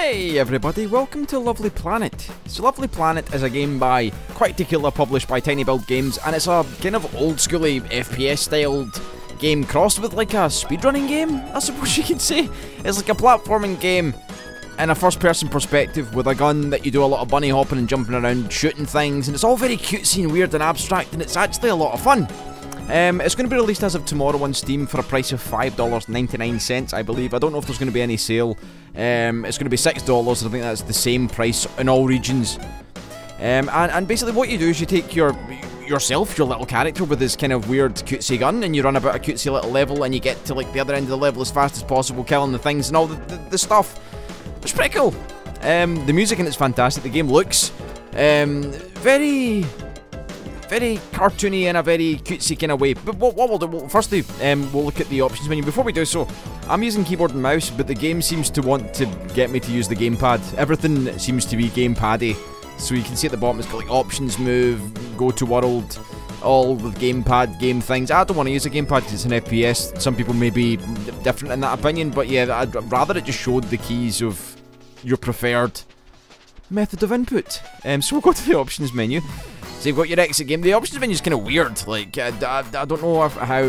Hey everybody, welcome to Lovely Planet. So Lovely Planet is a game by quite QuickTequila published by tinyBuild Games and it's a kind of old schooly FPS styled game crossed with like a speedrunning game, I suppose you could say. It's like a platforming game in a first person perspective with a gun that you do a lot of bunny hopping and jumping around shooting things and it's all very cutesy and weird and abstract and it's actually a lot of fun. Um, it's going to be released as of tomorrow on Steam for a price of $5.99, I believe. I don't know if there's going to be any sale. Um, it's going to be $6, I think that's the same price in all regions. Um, and, and basically what you do is you take your yourself, your little character with this kind of weird cutesy gun, and you run about a cutesy little level, and you get to like the other end of the level as fast as possible, killing the things and all the, the, the stuff. It's pretty cool. Um, the music in it's fantastic. The game looks um, very very cartoony in a very cutesy kind of way. But what, what we'll do, well, firstly, um, we'll look at the options menu. Before we do so, I'm using keyboard and mouse, but the game seems to want to get me to use the gamepad. Everything seems to be gamepaddy. So you can see at the bottom it's got like options, move, go to world, all with gamepad game things. I don't want to use a gamepad because it's an FPS. Some people may be different in that opinion, but yeah, I'd rather it just showed the keys of your preferred method of input. Um, so we'll go to the options menu. So you've got your exit game. The options menu is kind of weird. Like, I, I, I don't know if, how...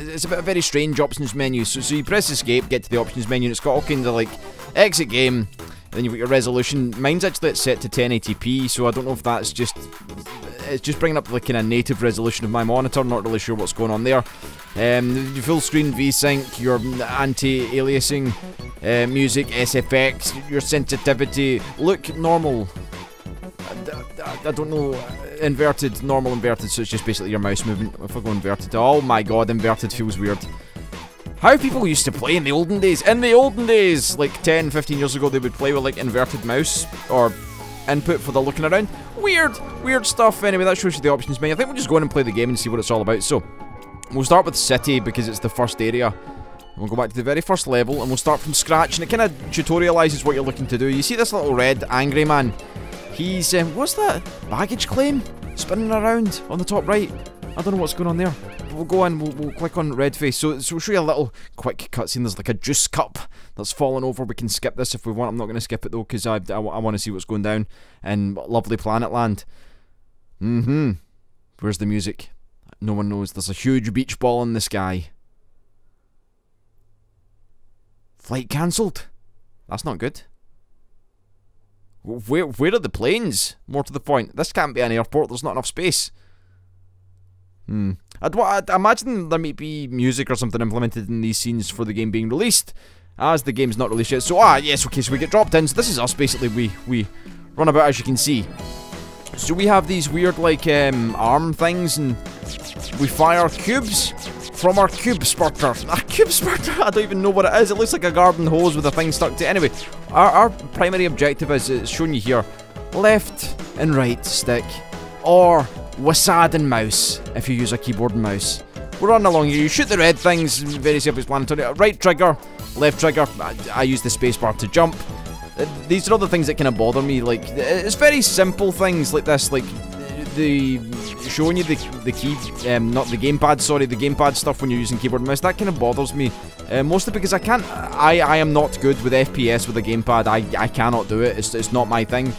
It's a bit a very strange options menu. So, so you press escape, get to the options menu, and it's got all kinds of like exit game. Then you've got your resolution. Mine's actually set to 1080p, so I don't know if that's just it's just bringing up the kind of native resolution of my monitor. Not really sure what's going on there. Um, full screen VSync, your anti-aliasing, uh, music, SFX, your sensitivity, look normal. I, don't know, inverted, normal inverted, so it's just basically your mouse movement. If I go inverted, oh my god, inverted feels weird. How people used to play in the olden days. In the olden days, like 10, 15 years ago, they would play with like inverted mouse or input for the looking around. Weird, weird stuff. Anyway, that shows you the options menu. I think we'll just go in and play the game and see what it's all about. So, we'll start with City because it's the first area. We'll go back to the very first level and we'll start from scratch and it kind of tutorializes what you're looking to do. You see this little red angry man He's, um, what's that? Baggage claim? Spinning around on the top right. I don't know what's going on there. We'll go in, we'll, we'll click on red face. So, so we'll show you a little quick cutscene. There's like a juice cup that's fallen over. We can skip this if we want. I'm not going to skip it though because I, I, I want to see what's going down in lovely planet land. Mm-hmm. Where's the music? No one knows. There's a huge beach ball in the sky. Flight cancelled. That's not good. Where, where are the planes? More to the point, this can't be an airport, there's not enough space. Hmm. I'd, I'd imagine there might be music or something implemented in these scenes for the game being released, as the game's not released yet. So, ah, yes, okay, so we get dropped in. So this is us, basically. We, we run about, as you can see. So we have these weird, like, um, arm things, and we fire cubes from our cube spurter. A cube spurter? I don't even know what it is. It looks like a garden hose with a thing stuck to it. Anyway, our, our primary objective is, it's shown you here, left and right stick, or WASD and mouse, if you use a keyboard and mouse. We're running along here. You shoot the red things, very self-explanatory. Right trigger, left trigger. I, I use the spacebar to jump. Uh, these are all the things that kind of bother me. Like, it's very simple things like this. Like, the showing you the the key, um, not the gamepad. Sorry, the gamepad stuff when you're using keyboard and mouse. That kind of bothers me, uh, mostly because I can't. I I am not good with FPS with a gamepad. I I cannot do it. It's it's not my thing.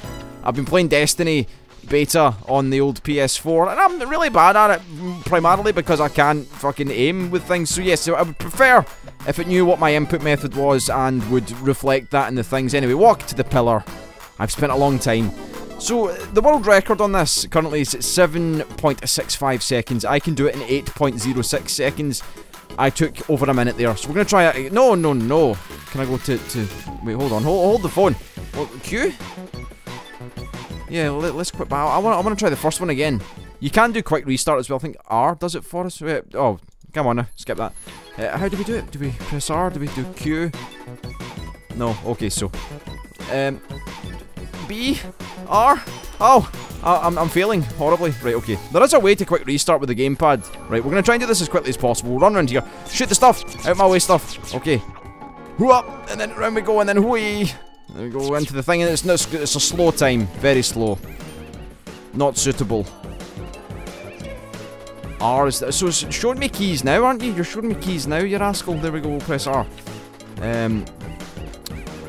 I've been playing Destiny beta on the old PS4, and I'm really bad at it, primarily because I can't fucking aim with things. So yes, I would prefer if it knew what my input method was and would reflect that in the things. Anyway, walk to the pillar. I've spent a long time so, the world record on this currently is 7.65 seconds. I can do it in 8.06 seconds. I took over a minute there. So we're going to try it. No, no, no. Can I go to... to wait, hold on. Hold, hold the phone. Q? Yeah, let, us quit. I, I want I want to try the first one again. You can do quick restart as well. I think R does it for us. Wait, oh, come on now. Skip that. Uh, how do we do it? Do we press R? Do we do Q? No. Okay, so... Um, B? R? Oh, I'm, I'm failing horribly. Right, okay. There is a way to quick restart with the gamepad. Right, we're going to try and do this as quickly as possible. Run around here. Shoot the stuff. Out my way stuff. Okay. Whoo up, and then around we go, and then whee. There we go into the thing, and it's, it's, it's a slow time. Very slow. Not suitable. R is that. So showing me keys now, aren't you? You're showing me keys now, you rascal. There we go, we'll press R. Um,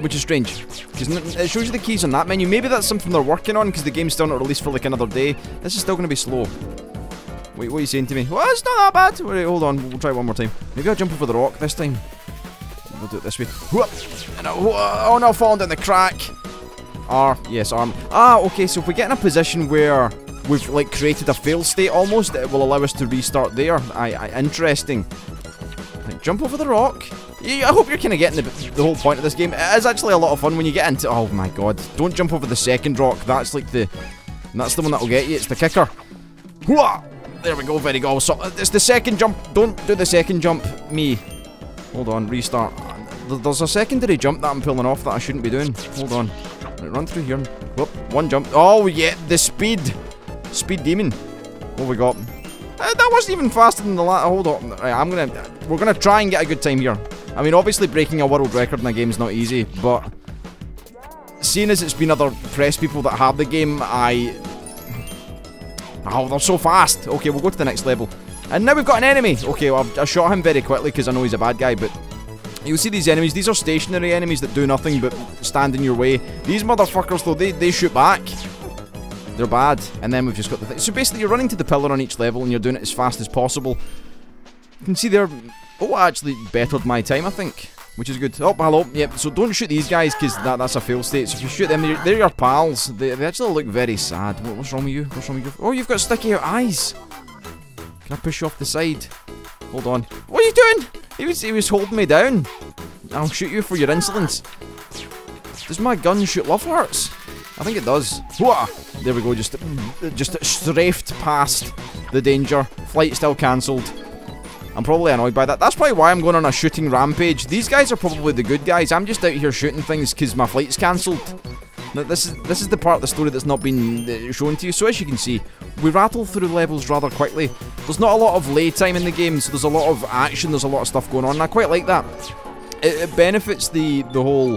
which is strange. Because it shows you the keys on that menu. Maybe that's something they're working on because the game's still not released for like another day. This is still going to be slow. Wait, what are you saying to me? Well, it's not that bad. Wait, hold on, we'll try one more time. Maybe I'll jump over the rock this time. We'll do it this way. oh no, falling down the crack. R, yes, arm. Ah, okay, so if we get in a position where we've like created a fail state almost, it will allow us to restart there. I, I interesting. Jump over the rock. I hope you're kind of getting the, the whole point of this game. It is actually a lot of fun when you get into... Oh my god. Don't jump over the second rock. That's like the... That's the one that'll get you. It's the kicker. There we go. Very good. Oh, so, uh, it's the second jump. Don't do the second jump. Me. Hold on. Restart. There's a secondary jump that I'm pulling off that I shouldn't be doing. Hold on. Right, run through here. Whoop. One jump. Oh, yeah. The speed. Speed demon. What we got? Uh, that wasn't even faster than the last. Hold on. Right, I'm gonna. We're gonna try and get a good time here. I mean, obviously breaking a world record in a game is not easy, but seeing as it's been other press people that have the game, I... Oh, they're so fast. Okay, we'll go to the next level. And now we've got an enemy. Okay, well, I shot him very quickly because I know he's a bad guy, but... You'll see these enemies. These are stationary enemies that do nothing but stand in your way. These motherfuckers, though, they, they shoot back. They're bad. And then we've just got the thing. So basically, you're running to the pillar on each level and you're doing it as fast as possible. You can see there Oh, I actually bettered my time, I think. Which is good. Oh, hello. Yep, so don't shoot these guys, because that, that's a fail state. So if you shoot them, they're, they're your pals. They, they, actually look very sad. What, what's wrong with you? What's wrong with you? Oh, you've got sticky out eyes. Can I push you off the side? Hold on. What are you doing? He was, he was holding me down. I'll shoot you for your insolence. Does my gun shoot love hearts? I think it does. There we go, just, just strafed past the danger. Flight still cancelled. I'm probably annoyed by that. That's probably why I'm going on a shooting rampage. These guys are probably the good guys. I'm just out here shooting things because my flight's cancelled. This is this is the part of the story that's not been uh, shown to you. So as you can see, we rattle through levels rather quickly. There's not a lot of lay time in the game, so there's a lot of action. There's a lot of stuff going on. And I quite like that. It, it benefits the the whole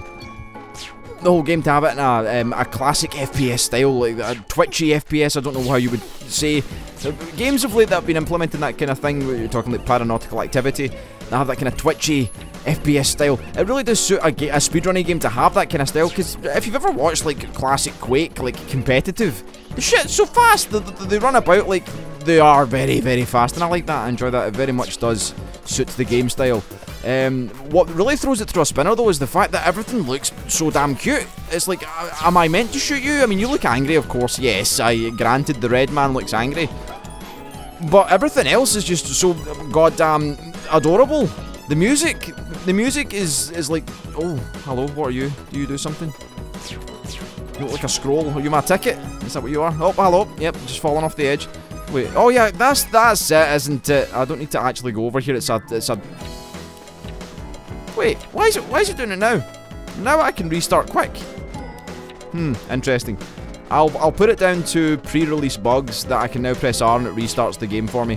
the whole game to have it in a, um, a classic FPS style, like a twitchy FPS. I don't know how you would say games of late that have been implementing that kind of thing, where you're talking like paranautical activity, that have that kind of twitchy FPS style. It really does suit a, a speedrunning game to have that kind of style, because if you've ever watched like classic Quake, like competitive, the shit's so fast, they, they run about like they are very, very fast, and I like that, I enjoy that, it very much does suit the game style. Um, what really throws it through a spinner though is the fact that everything looks so damn cute. It's like, am I meant to shoot you? I mean, you look angry, of course, yes, I granted the red man looks angry, but everything else is just so goddamn adorable. The music, the music is is like, oh, hello, what are you? Do you do something? You look like a scroll. Are you my ticket? Is that what you are? Oh, hello. Yep, just falling off the edge. Wait. Oh yeah, that's that's it, isn't it? I don't need to actually go over here. It's a it's a. Wait, why is it why is it doing it now? Now I can restart quick. Hmm, interesting. I'll, I'll put it down to pre-release bugs that I can now press R and it restarts the game for me.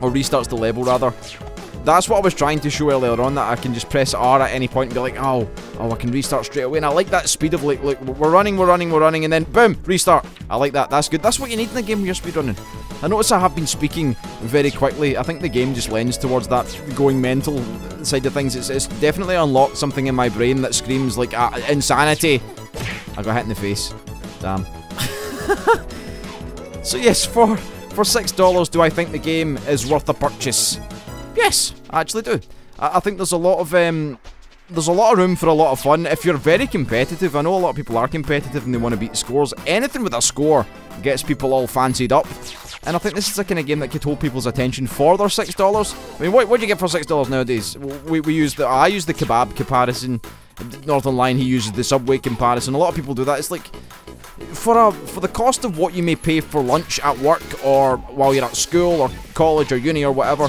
Or restarts the level, rather. That's what I was trying to show earlier on, that I can just press R at any point and be like, oh, oh, I can restart straight away. And I like that speed of like, look, we're running, we're running, we're running, and then boom, restart. I like that. That's good. That's what you need in the game when you're speedrunning. I notice I have been speaking very quickly. I think the game just lends towards that going mental side of things. It's, it's definitely unlocked something in my brain that screams like uh, insanity. I got hit in the face. Damn. so yes, for for six dollars, do I think the game is worth a purchase? Yes, I actually do. I, I think there's a lot of um, there's a lot of room for a lot of fun. If you're very competitive, I know a lot of people are competitive and they want to beat scores. Anything with a score gets people all fancied up. And I think this is the kind of game that could hold people's attention for their six dollars. I mean, what what do you get for six dollars nowadays? We we use the I use the kebab comparison. Northernlion he uses the subway comparison. A lot of people do that. It's like for a for the cost of what you may pay for lunch at work or while you're at school or college or uni or whatever,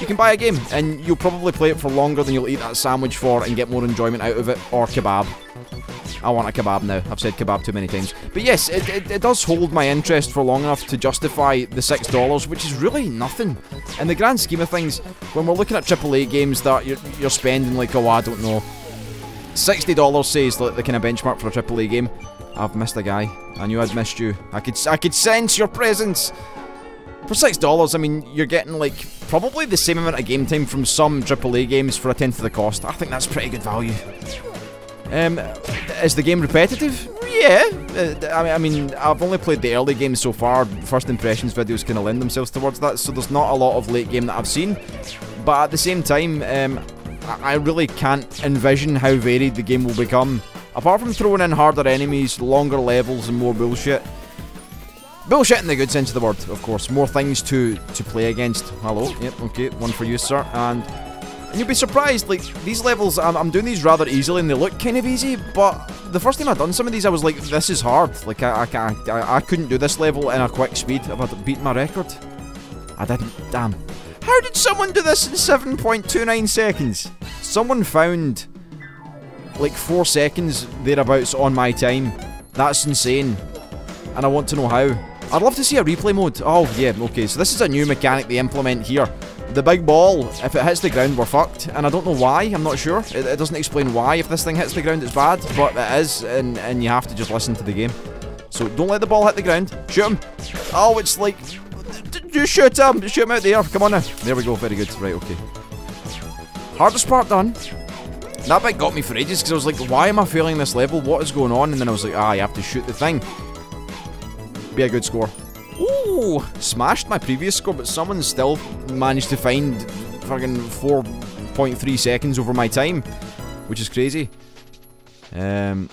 you can buy a game and you'll probably play it for longer than you'll eat that sandwich for and get more enjoyment out of it or kebab. I want a kebab now. I've said kebab too many times. But yes, it, it, it does hold my interest for long enough to justify the $6, which is really nothing. In the grand scheme of things, when we're looking at AAA games that you're, you're spending like, oh, I don't know, $60 says like the kind of benchmark for a AAA game. I've missed a guy. I knew I'd missed you. I could I could sense your presence. For six dollars, I mean, you're getting like probably the same amount of game time from some AAA games for a tenth of the cost. I think that's pretty good value. Um, is the game repetitive? Yeah. Uh, I mean, I've only played the early games so far. First impressions videos kind of lend themselves towards that, so there's not a lot of late game that I've seen. But at the same time, um, I really can't envision how varied the game will become. Apart from throwing in harder enemies, longer levels, and more bullshit. Bullshit in the good sense of the word, of course. More things to, to play against. Hello, yep, okay, one for you, sir. And, and you'll be surprised, like, these levels, I'm, I'm doing these rather easily and they look kind of easy, but the first time I'd done some of these, I was like, this is hard. Like, I, I, I, I couldn't do this level in a quick speed if I'd beat my record. I didn't, damn. How did someone do this in 7.29 seconds? Someone found, like, 4 seconds thereabouts on my time. That's insane. And I want to know how. I'd love to see a replay mode. Oh, yeah, okay. So this is a new mechanic they implement here. The big ball, if it hits the ground, we're fucked. And I don't know why, I'm not sure. It, it doesn't explain why if this thing hits the ground it's bad, but it is, and, and you have to just listen to the game. So don't let the ball hit the ground. Shoot him. Oh, it's like... Just shoot him! Shoot him out there. Come on now. There we go. Very good. Right, okay. Hardest part done. That bit got me for ages because I was like, why am I failing this level? What is going on? And then I was like, ah, you have to shoot the thing. Be a good score. Ooh, smashed my previous score, but someone still managed to find fucking 4.3 seconds over my time, which is crazy. Um,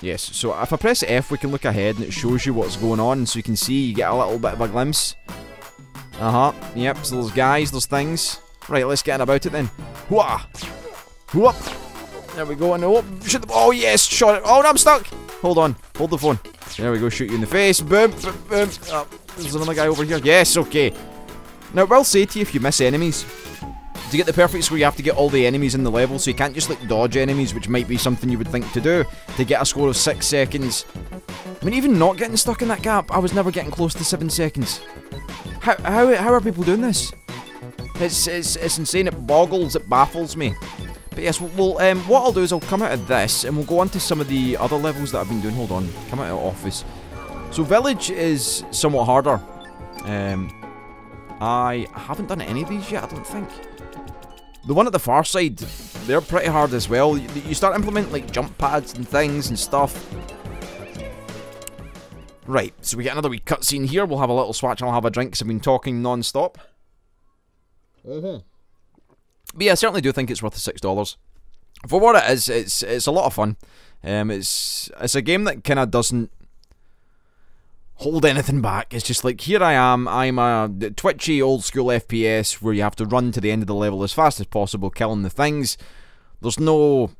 yes, so if I press F, we can look ahead and it shows you what's going on, so you can see, you get a little bit of a glimpse. Uh-huh, yep, so those guys, those things. Right, let's get in about it then. Whoa! Whoop! There we go, and oh, shoot the- oh yes, shot it. Oh, no, I'm stuck! Hold on, hold the phone. There we go, shoot you in the face. Boom, boom. Oh, there's another guy over here. Yes, okay. Now, I will say to you, if you miss enemies, to get the perfect score, you have to get all the enemies in the level, so you can't just, like, dodge enemies, which might be something you would think to do, to get a score of 6 seconds. I mean, even not getting stuck in that gap, I was never getting close to 7 seconds. How, how, how are people doing this? It's, it's, it's insane, it boggles, it baffles me. But yes, well, um, what I'll do is I'll come out of this and we'll go on to some of the other levels that I've been doing. Hold on, come out of office. So Village is somewhat harder. Um, I haven't done any of these yet, I don't think. The one at the far side, they're pretty hard as well. You start implementing like jump pads and things and stuff. Right, so we get another wee cutscene here. We'll have a little swatch and I'll have a drink because I've been talking non-stop. Mm-hmm. But yeah, I certainly do think it's worth the six dollars. For what it is, it's it's a lot of fun. Um, it's it's a game that kind of doesn't hold anything back. It's just like here I am. I'm a twitchy old school FPS where you have to run to the end of the level as fast as possible, killing the things. There's no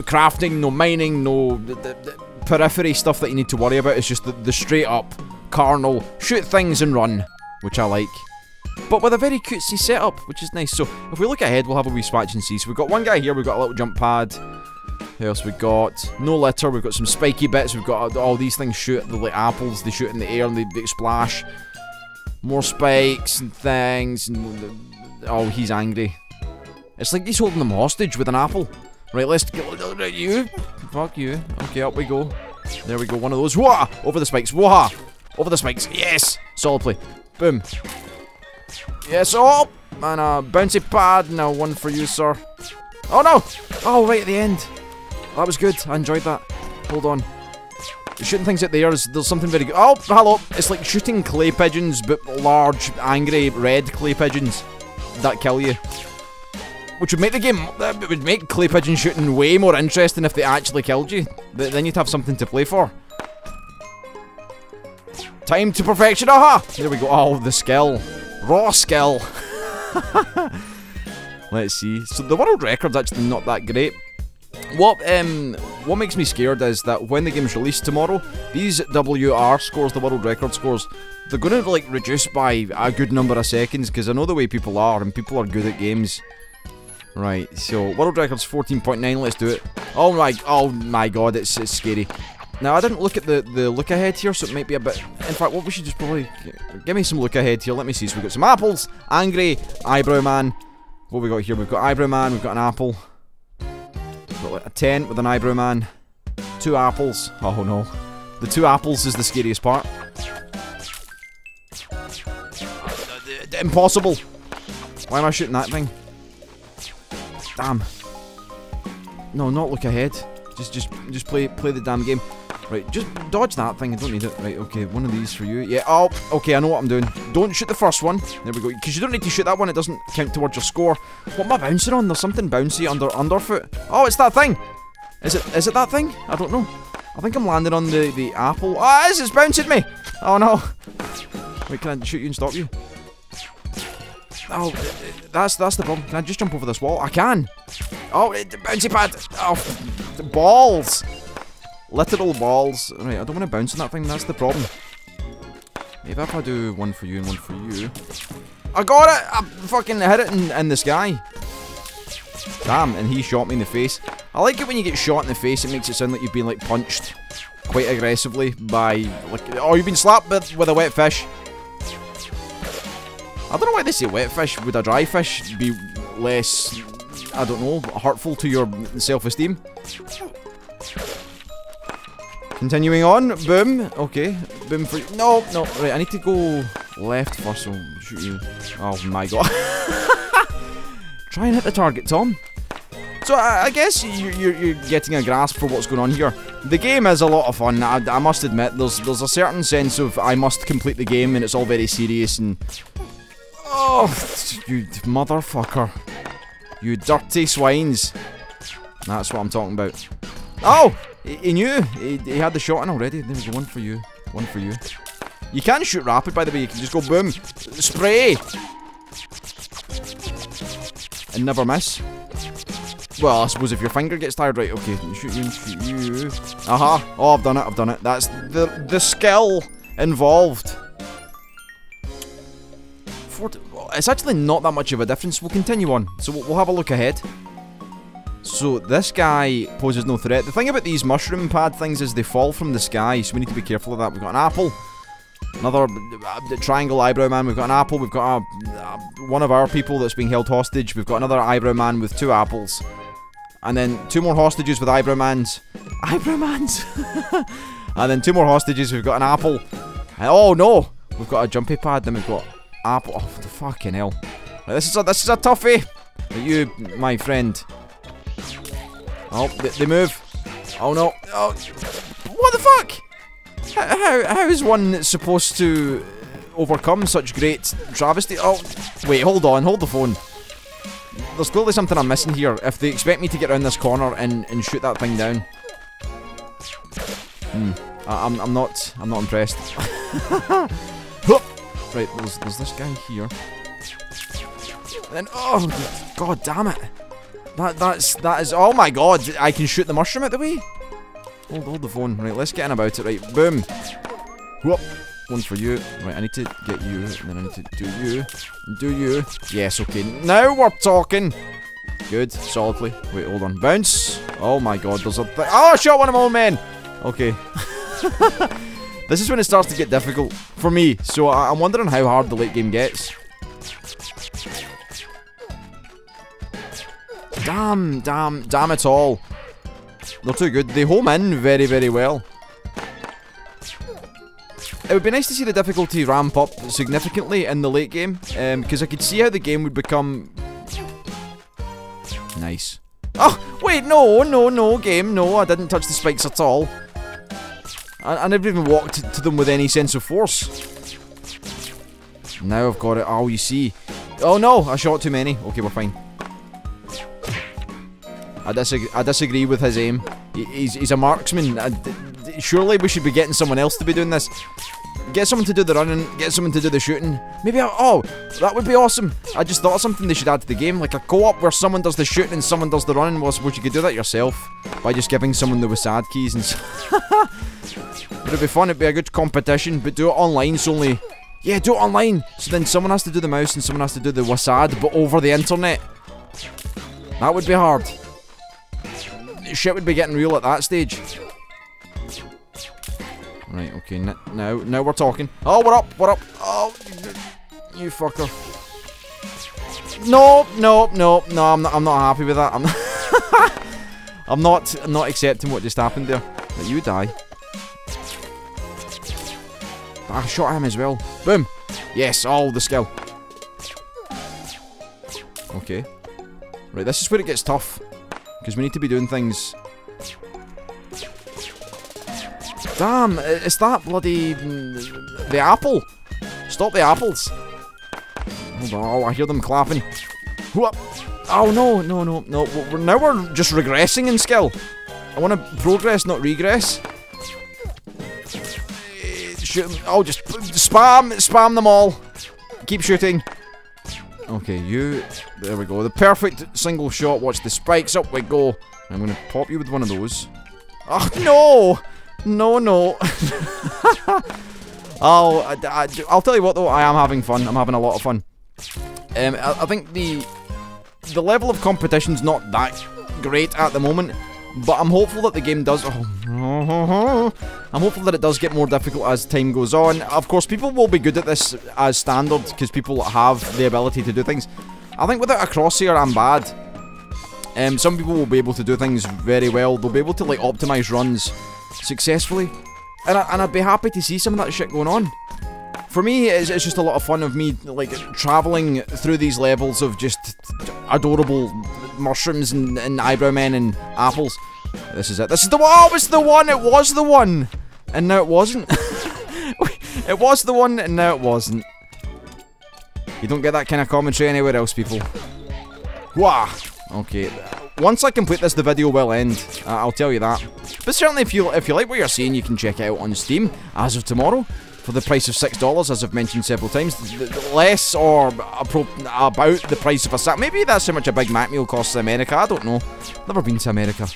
crafting, no mining, no the, the, the periphery stuff that you need to worry about. It's just the, the straight up carnal shoot things and run, which I like but with a very cutesy setup, which is nice. So if we look ahead, we'll have a wee swatch and see. So we've got one guy here, we've got a little jump pad. Who else we got? No litter, we've got some spiky bits, we've got all these things shoot, the like apples, they shoot in the air and they, they splash. More spikes and things, and oh, he's angry. It's like he's holding them hostage with an apple. Right, let's go, at you. Fuck you. Okay, up we go. There we go, one of those. Wah! Over the spikes. Wah! Over the spikes. Yes! Solid play. Boom. Yes, oh! And a bouncy pad. Now one for you, sir. Oh, no! Oh, right at the end. That was good. I enjoyed that. Hold on. Shooting things at the air is there's something very good. Oh, hello. It's like shooting clay pigeons, but large, angry, red clay pigeons that kill you. Which would make the game, it would make clay pigeon shooting way more interesting if they actually killed you. Then you'd have something to play for. Time to perfection, aha! There we go. Oh, the skill. Raw skill. Let's see. So the world record's actually not that great. What um what makes me scared is that when the game's released tomorrow, these WR scores, the world record scores, they're gonna like reduce by a good number of seconds because I know the way people are and people are good at games. Right, so world record's 14.9. Let's do it. Oh my, oh my god, it's it's scary. Now, I didn't look at the, the look ahead here, so it might be a bit... In fact, what we should just probably... Give me some look ahead here. Let me see. So we've got some apples, angry, eyebrow man. What we got here? We've got eyebrow man, we've got an apple. We've got like a tent with an eyebrow man. Two apples. Oh no. The two apples is the scariest part. Impossible. Why am I shooting that thing? Damn. No, not look ahead. Just, just, just play, play the damn game. Right, just dodge that thing. I don't need it. Right, okay, one of these for you. Yeah, oh, okay, I know what I'm doing. Don't shoot the first one. There we go. Because you don't need to shoot that one. It doesn't count towards your score. What am I bouncing on? There's something bouncy under underfoot. Oh, it's that thing. Is it? Is it that thing? I don't know. I think I'm landing on the the apple. Ah, oh, it's bouncing me. Oh no. Wait, can I shoot you and stop you? Oh, that's that's the problem. Can I just jump over this wall? I can. Oh, bouncy pad. Oh, balls. Literal balls. Right, I don't want to bounce on that thing, that's the problem. Maybe if I do one for you and one for you. I got it! I fucking hit it in, in the sky. Damn, and he shot me in the face. I like it when you get shot in the face, it makes it sound like you've been like punched quite aggressively by like oh you've been slapped with, with a wet fish. I don't know why they say wet fish. Would a dry fish be less I don't know, hurtful to your self-esteem? Continuing on, boom. Okay, boom for no, no. Right, I need to go left first. So shoot you. Oh my god! Try and hit the target, Tom. So I, guess you, you're, you're getting a grasp for what's going on here. The game is a lot of fun. I, I must admit, there's there's a certain sense of I must complete the game, and it's all very serious and. Oh, you motherfucker! You dirty swines. That's what I'm talking about. Oh! He, knew. He, had the shot in already. There go. One for you. One for you. You can shoot rapid, by the way. You can just go boom. Spray. And never miss. Well, I suppose if your finger gets tired, right, okay, shoot you shoot you. Aha. Uh -huh. Oh, I've done it, I've done it. That's the the skill involved. it's actually not that much of a difference. We'll continue on. So we'll have a look ahead. So this guy poses no threat. The thing about these mushroom pad things is they fall from the sky, so we need to be careful of that. We've got an apple. Another uh, triangle eyebrow man. We've got an apple. We've got a, one of our people that's being held hostage. We've got another eyebrow man with two apples. And then two more hostages with eyebrow mans. Eyebrow mans! and then two more hostages. We've got an apple. And, oh no! We've got a jumpy pad. Then we've got apple. Oh, the fucking hell. This is a, this is a toughie. But you, my friend, Oh, they, they move. Oh no. Oh, what the fuck? How, how is one supposed to overcome such great travesty? Oh, wait, hold on, hold the phone. There's clearly something I'm missing here. If they expect me to get around this corner and, and shoot that thing down. Hmm. I, am I'm, I'm not, I'm not impressed. right, there's, there's this guy here. And then, oh, god damn it. That that's that is oh my god, I can shoot the mushroom out the way. Hold hold the phone. Right, let's get in about it. Right, boom. Whoop. One for you. Right, I need to get you, and then I need to do you. Do you. Yes, okay. Now we're talking. Good, solidly. Wait, hold on. Bounce. Oh my god, there's a th Oh, I shot one of my own men! Okay. this is when it starts to get difficult for me, so I I'm wondering how hard the late game gets. Damn, damn, damn it all. They're too good. They home in very, very well. It would be nice to see the difficulty ramp up significantly in the late game, because um, I could see how the game would become... Nice. Oh, wait, no, no, no, game, no, I didn't touch the spikes at all. I, I never even walked to them with any sense of force. Now I've got it. Oh, you see. Oh no, I shot too many. Okay, we're fine. I disagree, I disagree with his aim. He, he's, he's a marksman. Surely we should be getting someone else to be doing this. Get someone to do the running, get someone to do the shooting. Maybe, I, oh, that would be awesome. I just thought something they should add to the game, like a co-op where someone does the shooting and someone does the running. Well, I suppose you could do that yourself by just giving someone the WASD keys and It'd be fun, it'd be a good competition, but do it online so only... Yeah, do it online, so then someone has to do the mouse and someone has to do the wasad, but over the internet. That would be hard shit would be getting real at that stage. Right, okay, now, now we're talking. Oh, what up, what up? Oh, you fucker. No, no, no, no, I'm not, I'm not happy with that. I'm not, I'm not, I'm not accepting what just happened there. But you die. Ah, I shot him as well. Boom. Yes, all the skill. Okay. Right, this is where it gets tough. Because we need to be doing things... Damn, it's that bloody... mm, The apple! Stop the apples! Oh, I hear them clapping. Oh no, no, no, no. We're, now we're just regressing in skill. I want to progress, not regress. Eh, Shoot 'em. Oh, just spam, spam them all. Keep shooting. Okay, you. There we go. The perfect single shot. Watch the spikes. Up we go. I'm gonna pop you with one of those. Oh no! No, no. oh, I, I, I'll tell you what though. I am having fun. I'm having a lot of fun. Um, I, I think the the level of competition's not that great at the moment, but I'm hopeful that the game does. Oh, I'm hopeful that it does get more difficult as time goes on. Of course, people will be good at this as standard because people have the ability to do things. I think without a crosshair, I'm bad. Um, some people will be able to do things very well. They'll be able to like optimize runs successfully, and, I, and I'd be happy to see some of that shit going on. For me, it's, it's just a lot of fun of me like traveling through these levels of just adorable mushrooms and, and eyebrow men and apples. This is it. This is the one. Oh, it's the one. It was the one, and now it wasn't. it was the one, and now it wasn't. You don't get that kind of commentary anywhere else, people. Wah. Okay. Once I complete this, the video will end. Uh, I'll tell you that. But certainly, if you if you like what you're seeing, you can check it out on Steam as of tomorrow for the price of six dollars, as I've mentioned several times. Less or about the price of a sack. Maybe that's how much a Big Mac meal costs in America. I don't know. Never been to America.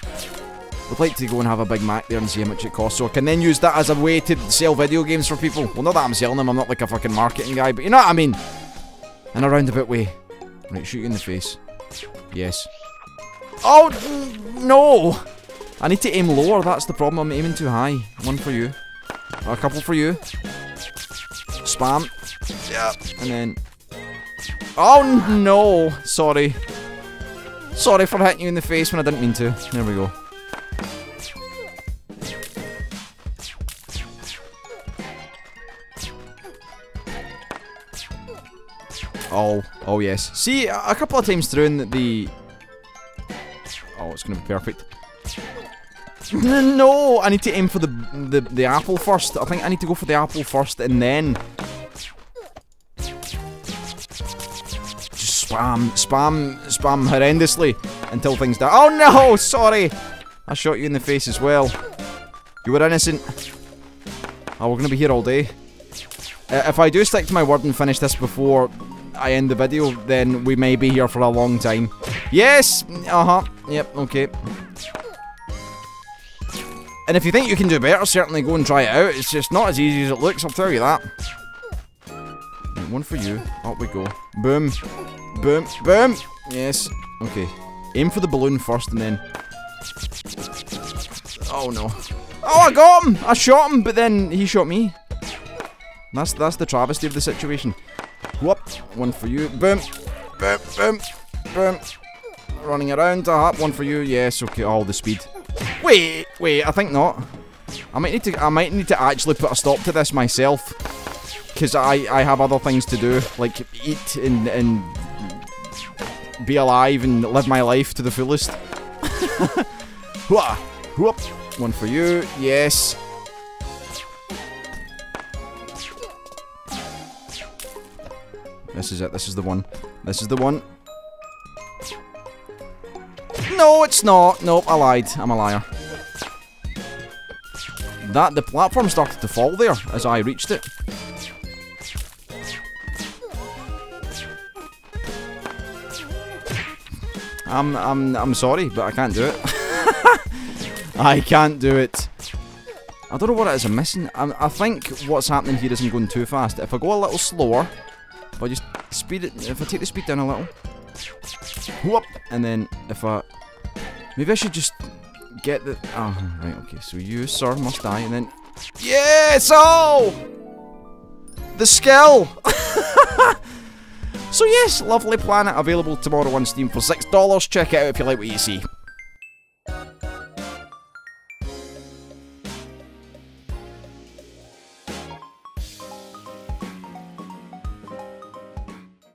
Would like to go and have a Big Mac there and see how much it costs, so I can then use that as a way to sell video games for people. Well, not that I'm selling them. I'm not like a fucking marketing guy, but you know what I mean. In a roundabout way. Right, shoot you in the face. Yes. Oh no! I need to aim lower. That's the problem. I'm aiming too high. One for you. A couple for you. Spam. Yeah. And then. Oh no! Sorry. Sorry for hitting you in the face when I didn't mean to. There we go. Oh, oh yes. See, a couple of times through the... Oh, it's gonna be perfect. No, I need to aim for the, the the apple first. I think I need to go for the apple first and then just spam, spam, spam horrendously until things die. Oh no, sorry, I shot you in the face as well. You were innocent. Oh, we're gonna be here all day. Uh, if I do stick to my word and finish this before I end the video, then we may be here for a long time. Yes! Uh-huh. Yep, okay. And if you think you can do better, certainly go and try it out. It's just not as easy as it looks, I'll tell you that. One for you. Up we go. Boom. Boom. Boom. Yes. Okay. Aim for the balloon first and then... Oh no. Oh, I got him! I shot him, but then he shot me. That's that's the travesty of the situation. Whoop. One for you. Boom. Boom. Boom. Boom. Running around. Uh, one for you. Yes. Okay. All the speed. Wait. Wait. I think not. I might need to. I might need to actually put a stop to this myself, because I I have other things to do, like eat and and be alive and live my life to the fullest. Whoop. One for you. Yes. This is it. This is the one. This is the one. No, it's not. Nope, I lied. I'm a liar. That the platform started to fall there as I reached it. I'm I'm I'm sorry, but I can't do it. I can't do it. I don't know what it is I'm missing. I, I think what's happening here isn't going too fast. If I go a little slower, if I just speed it, if I take the speed down a little, whoop, and then if I, maybe I should just get the, oh, right, okay, so you, sir, must die, and then, yes, oh, the skill. so yes, Lovely Planet available tomorrow on Steam for $6. Check it out if you like what you see.